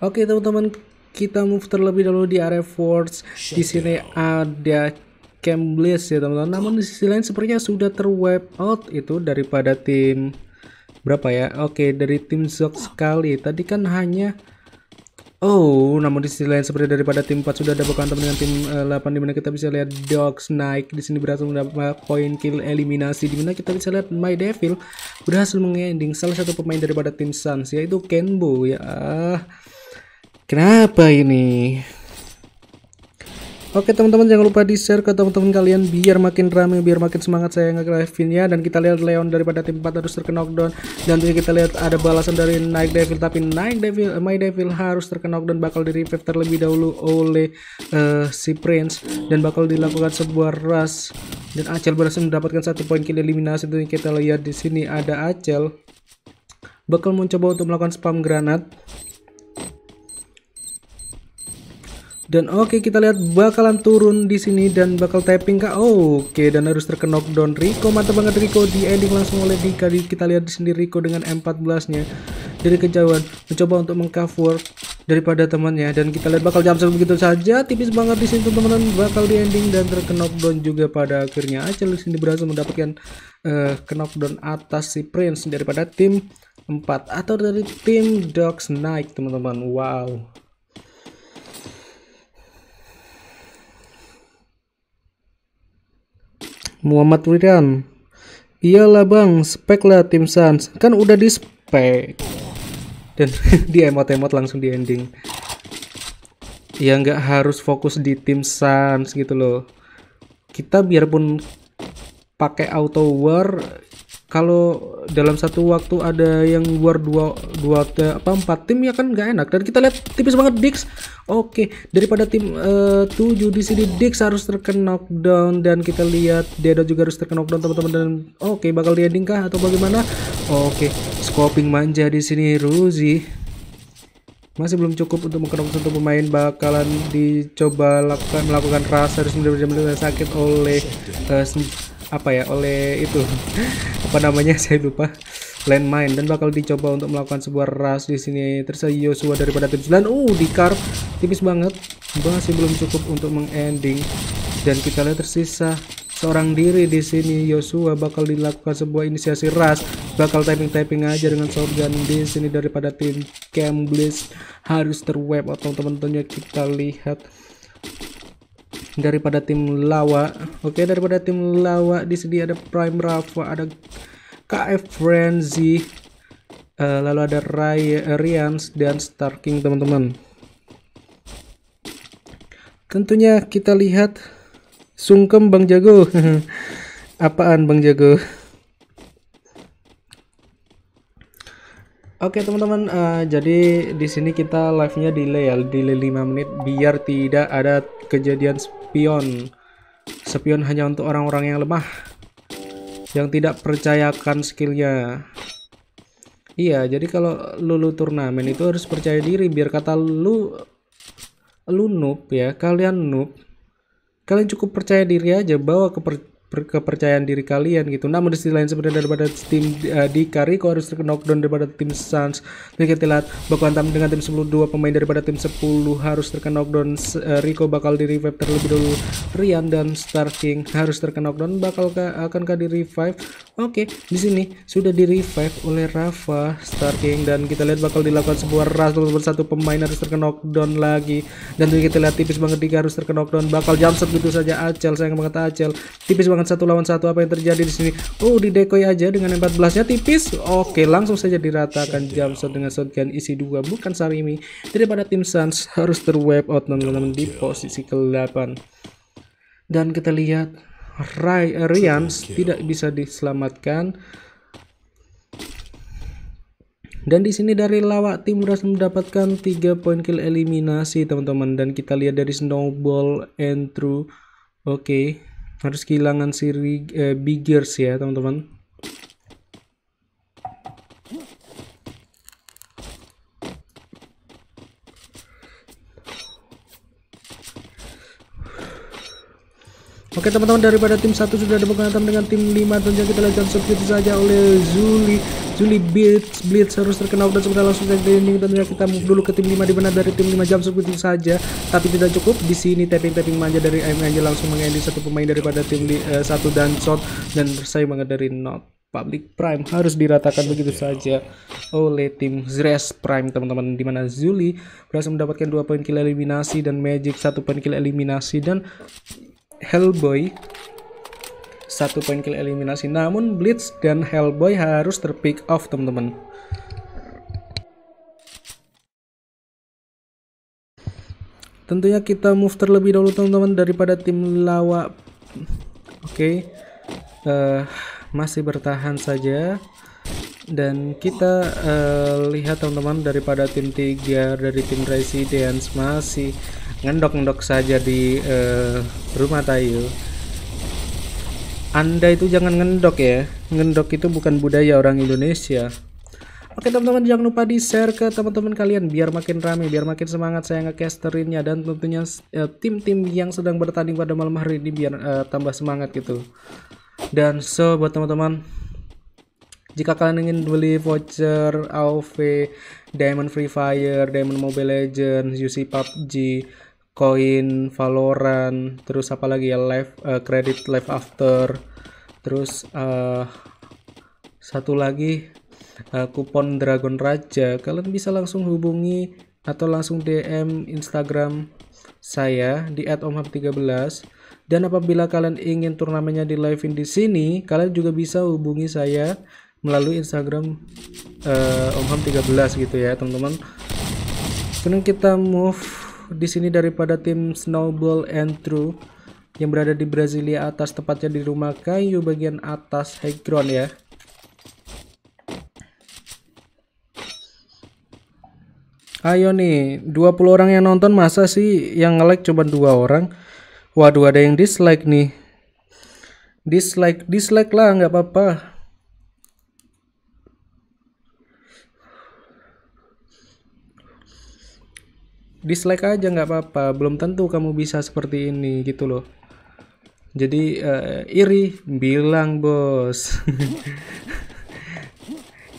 Oke teman-teman, kita move terlebih dahulu di area force. Di sini ada Cambliss ya teman-teman. Namun di sisi lain sepertinya sudah terwipe out itu daripada tim berapa ya? Oke, dari tim Zok sekali. Tadi kan hanya Oh, namun di sisi lain seperti daripada tim 4 sudah ada bukan dengan tim uh, 8 di mana kita bisa lihat Dogs naik di sini berhasil mendapat poin kill eliminasi di mana kita bisa lihat My Devil berhasil mengending salah satu pemain daripada tim Suns yaitu Kenbo ya. Kenapa ini? Oke teman-teman jangan lupa di share ke teman-teman kalian biar makin ramai biar makin semangat saya nge-live-nya dan kita lihat Leon daripada tim 4 harus terkena knockdown. Dan juga kita lihat ada balasan dari Night Devil. Tapi Night Devil My Devil harus terkena knockdown. Bakal di revive terlebih dahulu oleh uh, si Prince. Dan bakal dilakukan sebuah rush. Dan Acel berhasil mendapatkan satu poin kill eliminasi. Dan kita lihat di sini ada Acel. Bakal mencoba untuk melakukan spam granat Dan oke okay, kita lihat bakalan turun di sini dan bakal tapping? Oh, oke okay, dan harus terkena knockdown Rico. Mantap banget Rico di ending langsung oleh Dika. Kita lihat di sini Rico dengan M14-nya dari kejauhan. Mencoba untuk mengcover daripada temannya. Dan kita lihat bakal jump begitu saja. Tipis banget di sini teman-teman. Bakal di ending dan terkena knockdown juga pada akhirnya. Acel di sini berhasil mendapatkan uh, knockdown atas si Prince daripada tim 4 atau dari tim Dogs Night teman-teman. Wow Muhammad Wiran. Iyalah bang, spek lah tim Sans. Kan udah di spek. Dan di emot-emot langsung di ending. Ya nggak harus fokus di tim Sans gitu loh. Kita biarpun pakai auto war kalau dalam satu waktu ada yang luar dua dua apa empat tim ya kan nggak enak. Dan kita lihat tipis banget Dix. Oke daripada tim uh, tujuh di sini Dix harus terkena knockdown. Dan kita lihat Dedo juga harus terkena knockdown teman-teman. Dan oke bakal di ending kah atau bagaimana? Oke scoping manja di sini Ruzi. Masih belum cukup untuk mengkenok satu pemain. Bakalan dicoba lakukan melakukan rasa harus benar-benar sakit oleh uh, apa ya oleh itu apa namanya saya lupa landmine dan bakal dicoba untuk melakukan sebuah rush di sini. Tersisa Yosua daripada tim 9 uh di car tipis banget. Masih belum cukup untuk mengending. Dan kita lihat tersisa seorang diri di sini. Yosua bakal dilakukan sebuah inisiasi rush. Bakal typing-typing aja dengan shotgun di sini daripada tim Camblis harus terweb atau teman-temannya kita lihat daripada tim Lawa. Oke, daripada tim Lawa di sini ada Prime Rafa, ada KF Frenzy, uh, lalu ada Ray, uh, Rians dan Star King teman-teman. Tentunya kita lihat sungkem Bang Jago. Apaan Bang Jago? Oke teman-teman, uh, jadi di sini kita live-nya delay ya, delay 5 menit biar tidak ada kejadian spion. Spion hanya untuk orang-orang yang lemah, yang tidak percayakan skillnya. Iya, jadi kalau lulu turnamen itu harus percaya diri biar kata lu lu noob ya, kalian noob. Kalian cukup percaya diri aja bawa ke kepercayaan diri kalian gitu. Namun di sisi lain sebenarnya daripada tim uh, di Kariko harus knockdown daripada tim Suns. Dan kita lihat bakal hantam dengan tim 10 dua pemain daripada tim 10 harus terkena knockdown. Uh, Rico bakal di revive terlebih dahulu. Rian dan Star King harus terkena knockdown. Bakal akankah di revive? Oke, okay, di sini sudah di revive oleh Rafa, Star King dan kita lihat bakal dilakukan sebuah rush bersatu pemain harus terkena knockdown lagi. Dan kita lihat tipis banget Dika harus terkena knockdown. Bakal jumpshot gitu saja Acel, sayang banget Acel. Tipis banget kekurangan satu lawan satu apa yang terjadi di sini? Oh di decoy aja dengan 14 nya tipis. Oke langsung saja diratakan jump shot dengan shotgun isi dua bukan Sarimi. Daripada tim Suns harus terwipe out teman-teman di posisi ke-8 dan kita lihat Ray Ryan tidak bisa diselamatkan. Dan di sini dari lawak tim berhasil mendapatkan 3 poin kill eliminasi teman-teman. Dan kita lihat dari snowball and through oke okay. Harus kehilangan si eh, biggers ya teman-teman Oke teman-teman daripada tim satu sudah ada pengantam dengan tim 5 tentunya kita lihat seperti saja oleh Zuli. Zuli Blitz Blitz harus terkena dan sebentar langsung saja ini tentunya kita move dulu ke tim 5 di mana dari tim 5 jam seperti saja tapi tidak cukup. Di sini tapping-tapping manja dari Angel langsung mengending satu pemain daripada tim uh, satu dan shot dan bersaing banget dari Not Public Prime harus diratakan begitu saja oleh tim Zres Prime teman-teman di mana Zuli berhasil mendapatkan dua poin kill eliminasi dan Magic satu poin kill eliminasi dan Hellboy. Satu poin kill eliminasi. Namun Blitz dan Hellboy harus terpick off teman-teman. Tentunya kita move terlebih dahulu teman-teman daripada tim lawa. Oke. Okay. uh, eh, masih bertahan saja. Dan kita uh, lihat teman-teman daripada tim 3 dari tim Residence masih ngendok-ngendok saja di uh, rumah Tayu. Anda itu jangan ngendok ya. Ngendok itu bukan budaya orang Indonesia. Oke teman-teman jangan lupa di share ke teman-teman kalian biar makin rame biar makin semangat saya ngecasterinnya dan tentunya eh, tim-tim uh, yang sedang bertanding pada malam hari ini biar uh, tambah semangat gitu. Dan so buat teman-teman jika kalian ingin beli voucher AOV, Diamond Free Fire, Diamond Mobile Legends, UC PUBG, koin Valorant, terus apa lagi ya live uh, credit live after, terus uh, satu lagi uh, kupon Dragon Raja, kalian bisa langsung hubungi atau langsung DM Instagram saya di @omhab13 dan apabila kalian ingin turnamennya di live di sini, kalian juga bisa hubungi saya melalui Instagram uh, omham13 gitu ya, teman-teman. Kemudian kita move di sini daripada tim Snowball and True yang berada di Brasilia atas tepatnya di rumah kayu bagian atas high ya. Ayo nih, 20 orang yang nonton masa sih yang nge-like cuma dua orang? Waduh, ada yang dislike nih. Dislike, dislike lah, nggak apa-apa. Dislike aja nggak apa-apa. Belum tentu kamu bisa seperti ini gitu loh. Jadi uh, iri bilang bos.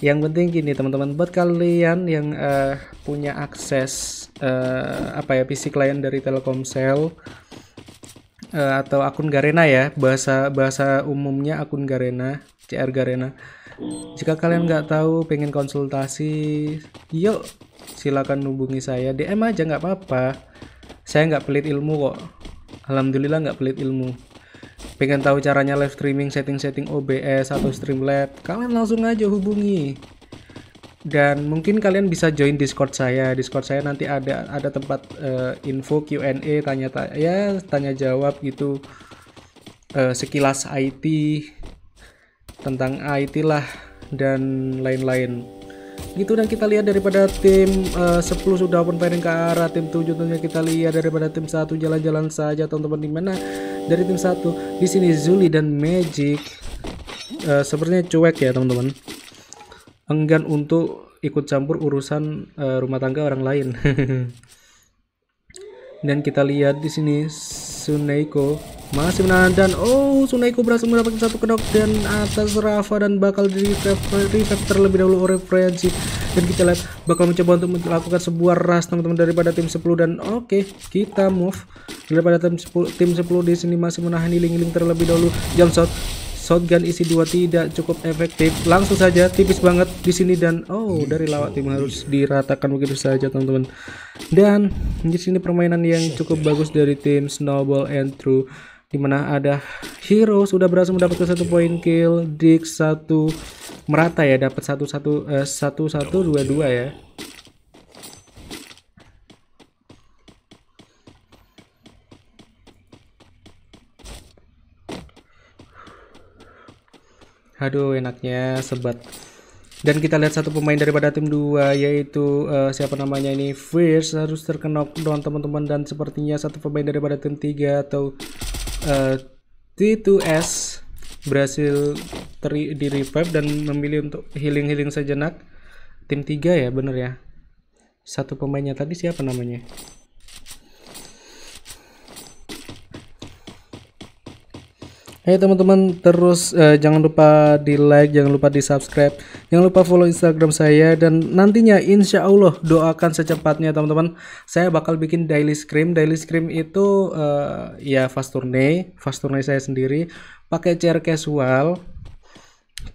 Yang penting gini teman-teman buat kalian yang uh, punya akses uh, apa ya PC klien dari Telkomsel uh, atau akun Garena ya bahasa bahasa umumnya akun Garena CR Garena. Jika kalian nggak tahu pengen konsultasi yuk silakan hubungi saya. DM aja nggak apa-apa. Saya nggak pelit ilmu kok. Alhamdulillah nggak pelit ilmu. Pengen tahu caranya live streaming setting-setting OBS atau Streamlabs kalian langsung aja hubungi. Dan mungkin kalian bisa join Discord saya. Discord saya nanti ada ada tempat uh, info Q&A tanya tanya ya tanya jawab gitu. Uh, sekilas IT tentang IT lah dan lain-lain gitu dan kita lihat daripada tim uh, 10 sudah open pairing ke arah tim 7 tentunya kita lihat daripada tim satu jalan-jalan saja teman-teman di mana dari tim satu di sini Zuli dan Magic uh, sepertinya cuek ya teman-teman. Enggan untuk ikut campur urusan uh, rumah tangga orang lain. Dan kita lihat di sini Suneiko masih menahan dan oh Suneiko berhasil mendapatkan satu kedok dan atas Rafa dan bakal di revive terlebih dahulu oleh Frenzy. Dan kita lihat bakal mencoba untuk melakukan sebuah ras teman-teman daripada tim 10 dan oke okay, kita move. Daripada tim 10 tim 10 di sini masih menahan healing-healing terlebih dahulu. Jump shot shotgun isi dua tidak cukup efektif. Langsung saja tipis banget di sini dan oh dari lawak tim harus diratakan begitu saja teman-teman. Dan di sini permainan yang cukup bagus dari tim Snowball and True di mana ada Hero sudah berhasil mendapatkan satu poin kill, Dix satu merata ya dapat satu satu eh, satu satu dua dua ya. Aduh enaknya sebat. Dan kita lihat satu pemain daripada tim 2 yaitu uh, siapa namanya ini Fierce harus terkena knockdown teman-teman dan sepertinya satu pemain daripada tim 3 atau uh, T2S berhasil teri di revive dan memilih untuk healing-healing sejenak. Tim 3 ya bener ya. Satu pemainnya tadi siapa namanya? Hey teman-teman, terus uh, jangan lupa di like, jangan lupa di subscribe, jangan lupa follow Instagram saya dan nantinya insya Allah doakan secepatnya teman-teman. Saya bakal bikin daily scream. Daily scream itu uh, ya fast tourney, fast tourney saya sendiri pakai chair casual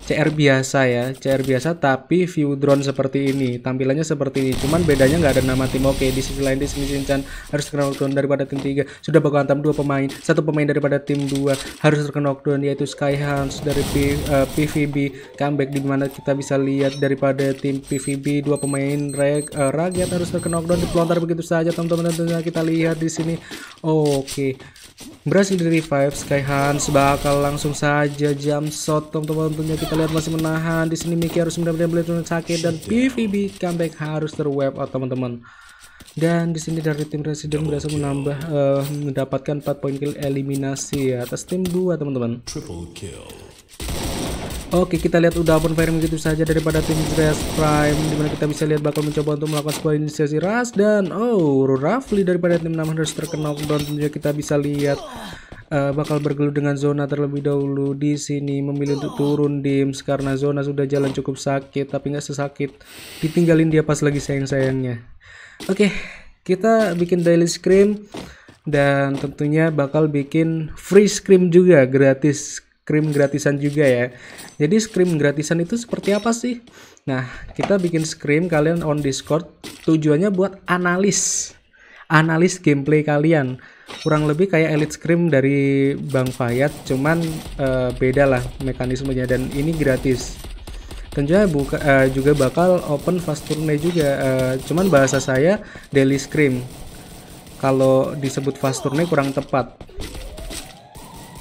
CR biasa ya CR biasa tapi view drone seperti ini tampilannya seperti ini. Cuman bedanya nggak ada nama tim oke di sisi lain di sini Shinchan harus terkena knockdown daripada tim 3 sudah bakal hantam dua pemain satu pemain daripada tim 2 harus terkena knockdown yaitu Sky Hans dari P, uh, eh, PVB comeback di mana kita bisa lihat daripada tim PVB dua pemain reg, uh, rakyat harus terkena knockdown dipelontar begitu saja teman-teman kita lihat di sini. Oke okay. Berhasil di revive Sky Hans bakal langsung saja jam shot teman-teman tentunya kita lihat masih menahan. Di sini Mickey harus benar-benar sakit dan PVB comeback harus terweb out teman-teman. Dan di sini dari tim Resident berhasil menambah uh, mendapatkan 4 poin kill eliminasi atas tim 2 teman-teman Oke kita lihat udah open fire begitu saja daripada tim Dress Prime di mana kita bisa lihat bakal mencoba untuk melakukan sebuah inisiasi ras dan oh roughly daripada tim 6 harus terkena dan tentunya kita bisa lihat uh, bakal bergelut dengan zona terlebih dahulu di sini memilih untuk turun dims karena zona sudah jalan cukup sakit tapi nggak sesakit ditinggalin dia pas lagi sayang-sayangnya. Oke kita bikin daily scream dan tentunya bakal bikin free scream juga gratis scream gratisan juga ya. Jadi scream gratisan itu seperti apa sih? Nah kita bikin scream kalian on discord tujuannya buat analis. Analis gameplay kalian. Kurang lebih kayak Elite Scream dari Bang Fayat cuman uh, beda lah mekanismenya dan ini gratis. Tentunya buka, uh, juga bakal open fast juga uh, cuman bahasa saya daily scream. Kalau disebut fast kurang tepat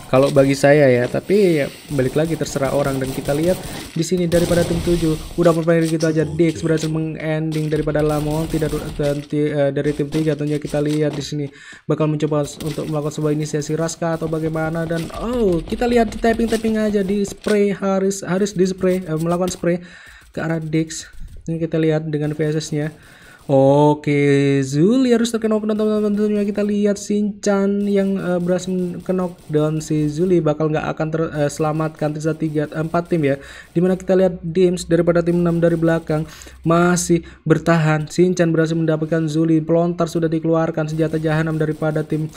kalau bagi saya ya tapi ya balik lagi terserah orang. Dan kita lihat di sini daripada tim 7 udah permain gitu aja. Dix berhasil mengending daripada Lamon tidak nanti uh, dari tim 3 tentunya kita lihat di sini bakal mencoba untuk melakukan sebuah inisiasi Raska atau bagaimana. Dan oh kita lihat di typing typing aja di spray Haris Haris di spray uh, melakukan spray ke arah Dix. Ini kita lihat dengan VSS nya Oke, Zuli harus terkena knockdown teman-teman tentunya kita lihat Shinchan yang uh, berhasil kena knockdown si Zuli bakal nggak akan terselamatkan uh, tiga empat tim ya. Di mana kita lihat Dims daripada tim 6 dari belakang masih bertahan. Shinchan berhasil mendapatkan Zuli, pelontar sudah dikeluarkan senjata jahanam daripada tim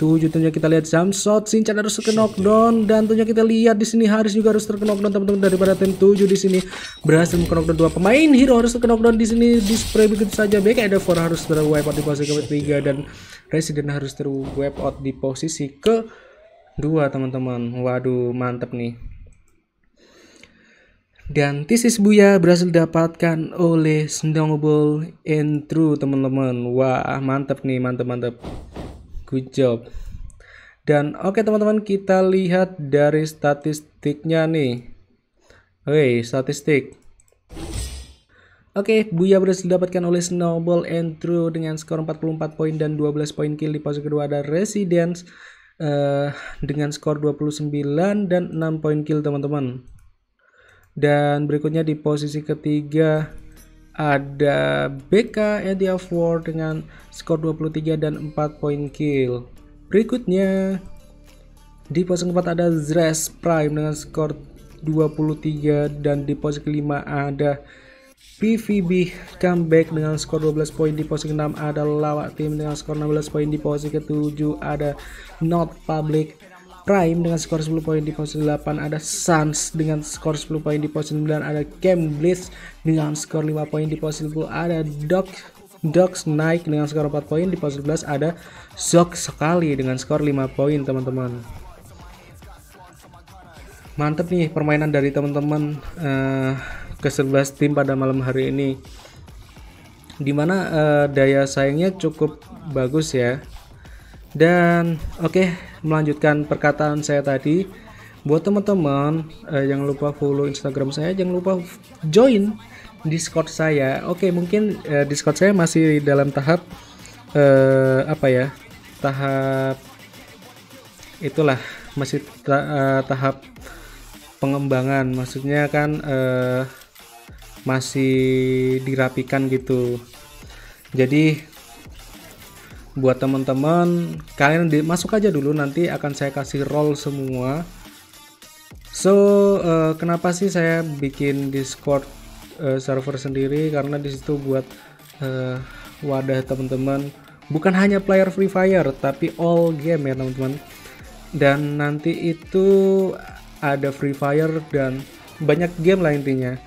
7 tentunya kita lihat jump shot Shinchan harus knockdown dan tentunya kita lihat di sini Haris juga harus terkena knockdown teman-teman daripada tim 7 di sini. Berhasil mengkena knockdown dua pemain hero harus terkena knockdown di sini display begitu saja. Ada four harus terwipe out di posisi ketiga dan Resident harus terwipe out di posisi ke dua teman-teman. Waduh mantep nih. Dan tesis Buya berhasil didapatkan oleh and True teman-teman. Wah mantep nih mantep mantep good job. Dan oke okay, teman-teman kita lihat dari statistiknya nih. Oke statistik. Oke, okay, Buya berhasil didapatkan oleh Snowball and True dengan skor 44 poin dan 12 poin kill di posisi kedua ada Residence uh, dengan skor 29 dan 6 poin kill teman-teman. Dan berikutnya di posisi ketiga ada BK Eddie War dengan skor 23 dan 4 poin kill. Berikutnya di posisi keempat ada Zres Prime dengan skor 23 dan di posisi kelima ada PVB comeback dengan skor 12 poin di posisi ke-6 ada Lawak Tim dengan skor 16 poin di posisi ke-7 ada Not Public Prime dengan skor 10 poin di posisi 8 ada Suns dengan skor 10 poin di posisi 9 ada Cam Blitz dengan skor 5 poin di posisi 10 ada Doc Dogs naik dengan skor 4 poin di posisi 11 ada Zok sekali dengan skor 5 poin teman-teman. Mantep nih permainan dari teman-teman uh, ke 11 tim pada malam hari ini. Di mana uh, daya saingnya cukup bagus ya. Dan oke okay, melanjutkan perkataan saya tadi. Buat teman-teman uh, yang lupa follow instagram saya jangan lupa join discord saya. Oke mungkin uh, discord saya masih dalam tahap uh, apa ya tahap itulah masih ta uh, tahap pengembangan. Maksudnya kan uh, masih dirapikan gitu. Jadi buat teman-teman kalian masuk aja dulu nanti akan saya kasih role semua so uh, kenapa sih saya bikin discord uh, server sendiri karena di situ buat uh, wadah teman-teman bukan hanya player free fire tapi all game ya teman-teman dan nanti itu ada Free Fire dan banyak game lah intinya.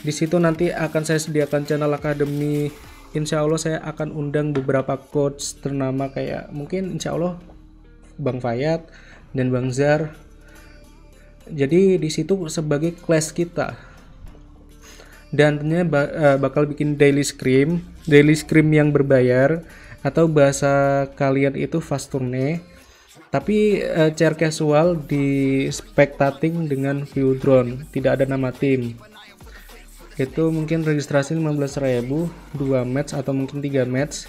Di situ nanti akan saya sediakan channel akademi. Insya Allah saya akan undang beberapa coach ternama kayak mungkin Insya Allah Bang Fayat dan Bang Zar. Jadi di situ sebagai kelas kita. Dan tentunya eh, bakal bikin daily scream, daily scream yang berbayar atau bahasa kalian itu fast turne tapi uh, casual di spectating dengan view drone tidak ada nama tim itu mungkin registrasi 15.000 2 match atau mungkin 3 match.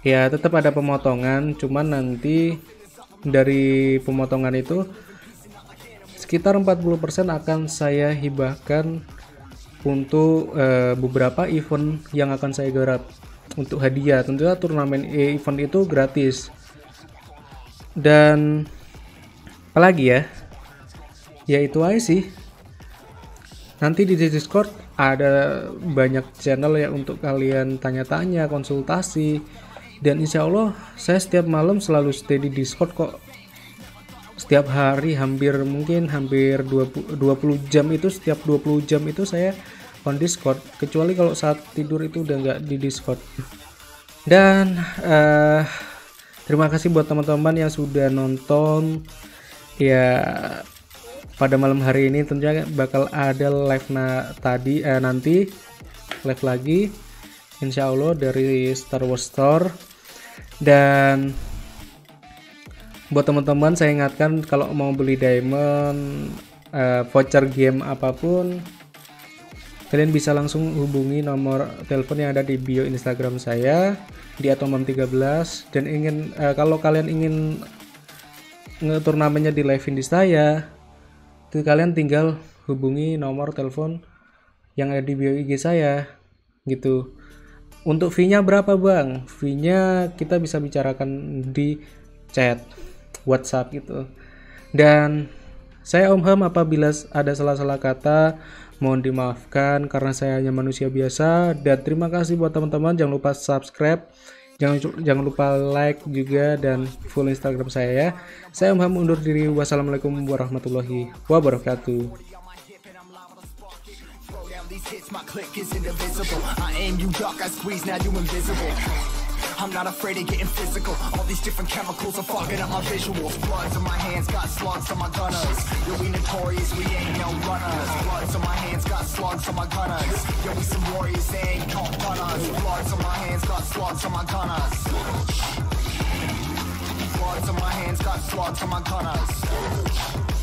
Ya tetap ada pemotongan cuman nanti dari pemotongan itu sekitar 40% akan saya hibahkan untuk uh, beberapa event yang akan saya garap untuk hadiah. Tentunya turnamen event itu gratis. Dan apalagi ya? Ya itu aja sih nanti di Discord ada banyak channel ya untuk kalian tanya-tanya konsultasi. Dan insya Allah saya setiap malam selalu stay di Discord kok. Setiap hari hampir mungkin hampir 20, 20 jam itu setiap 20 jam itu saya on Discord. Kecuali kalau saat tidur itu udah nggak di Discord. Dan uh, terima kasih buat teman-teman yang sudah nonton. Ya pada malam hari ini tentunya bakal ada live na tadi eh, nanti live lagi insya Allah dari Star Wars Store. Dan buat teman-teman saya ingatkan kalau mau beli diamond uh, voucher game apa pun kalian bisa langsung hubungi nomor telepon yang ada di bio Instagram saya di Atomom 13 dan ingin uh, kalau kalian ingin ngeturnamennya di live di saya itu kalian tinggal hubungi nomor telepon yang ada di bio IG saya gitu. Untuk fee-nya berapa bang? fee-nya kita bisa bicarakan di chat WhatsApp gitu. Dan saya Om Ham apabila ada salah-salah kata Mohon dimaafkan karena saya hanya manusia biasa. Dan terima kasih buat teman-teman. Jangan lupa subscribe jangan jangan lupa like juga dan follow Instagram saya ya. Saya Om Ham undur diri. Wassalamualaikum warahmatullahi wabarakatuh. I'm not afraid of getting physical. All these different chemicals are fogging up my visuals. Bloods on my hands, got slugs on my gunners. Yo, we notorious, we ain't no runners. Bloods on my hands, got slugs on my gunners. Yo, we some warriors, they ain't no runners. Bloods on my hands, got slugs on my gunners. Bloods on my hands, got slugs on my gunners.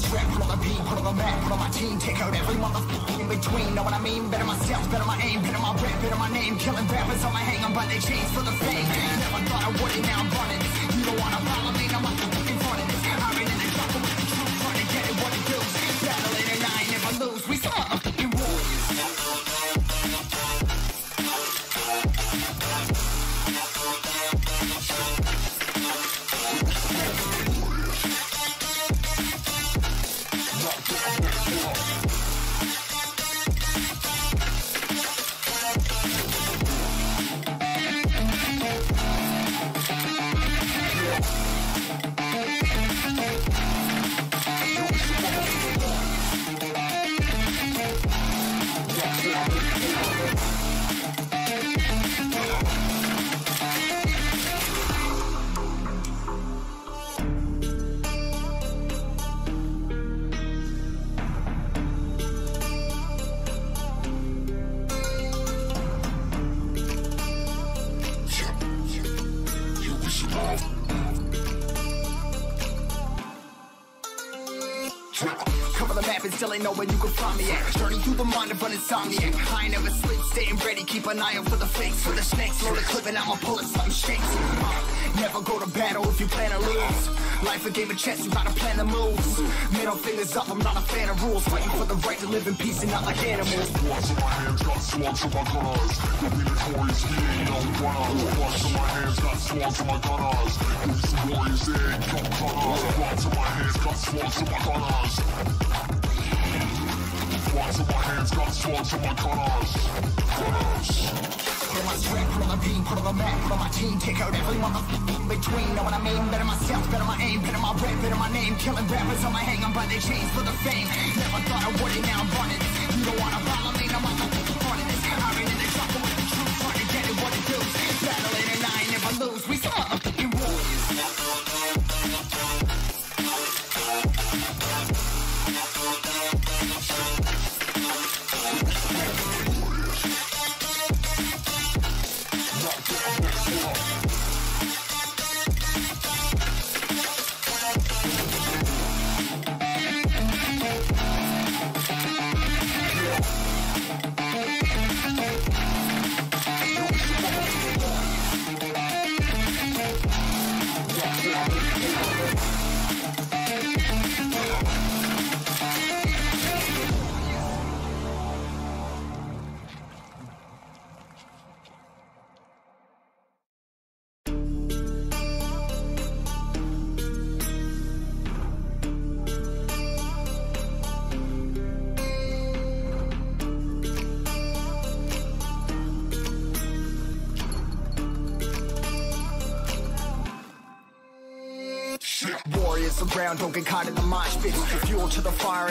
Strap, put on the beat, put on the map, put on my team Take out every motherfucker in between, know what I mean? Better myself, better my aim, better my rap, better my name. Killing rappers on my hang, I'm by their chains for the fame. Never thought I would it, now I'm running. You don't wanna follow an eye out for the fakes. For the snakes, load a clip and I'ma pull it, something shakes. Never go to battle if you plan to lose. Life a game of chess, you gotta plan the moves. Middle fingers up, I'm not a fan of rules. Fighting for the right to live in peace and not like animals. Bloods in my hands, got slugs in my gunners. The we notorious, he ain't no runners. Bloods in my hands, got slugs in my gunners. These warriors, they ain't no gunners. Bloods in my hands, got slugs in my gunners. Bloods in my hands, got slugs in my gunners. Gunners. Put on my sweat, put on the beam, put on the map, put on my team, take out every motherfucker between. Know what I mean? Better myself, better my aim, better my rep, better my name. Killing rappers on my hang, I'm by their chains for the fame. Never thought I would it, now I'm running. You don't wanna follow me, no motherfucker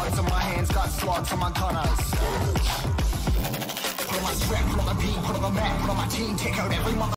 Bloods on my hands, got slugs on my gunners. Put on my strap, put on the beam, put on the map, put on my team, take out every mother.